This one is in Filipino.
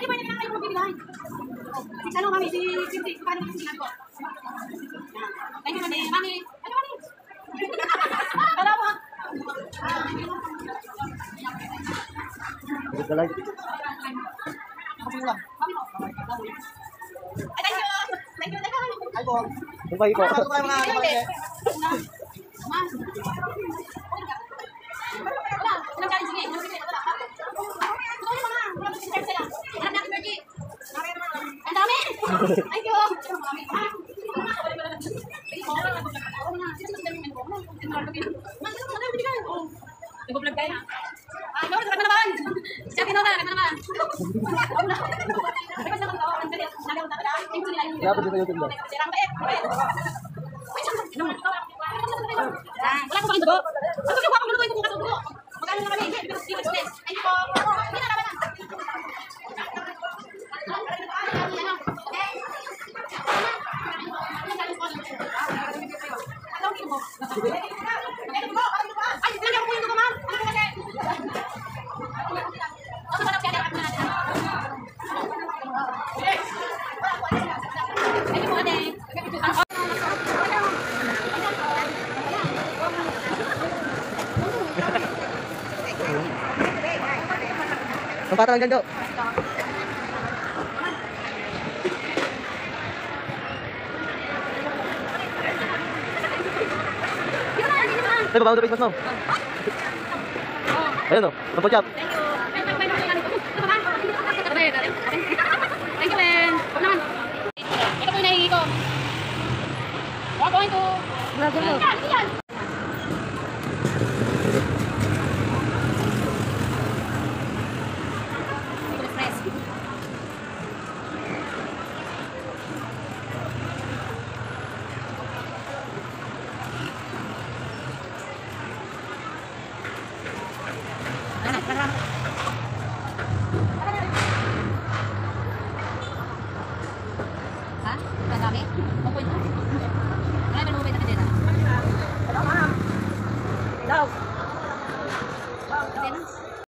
di ba nila kayo mabibilahin? Si Sano, mami, si Cindy, paano mo sinabi ko? Thank you, mami. Mami, ano, mami? ada lagi Lupa iko. Thank you. Dapat dito lang. Ay? Ano? Ah, Wala ko bang dugo? Ang gusto ko ako maluto yung bukas ng dugo. Magkano na kami? Hindi. Thank you po. Hindi na naman na. Ay, Ang patang hanggang daw. Ano ba? Ano ba face mask mo? Ayun o. Ang pachap. Thank you, Ben. Huwag naman. Ito po yung nahingi ko. Huwag going to... Yan, yan. Ha ha ha!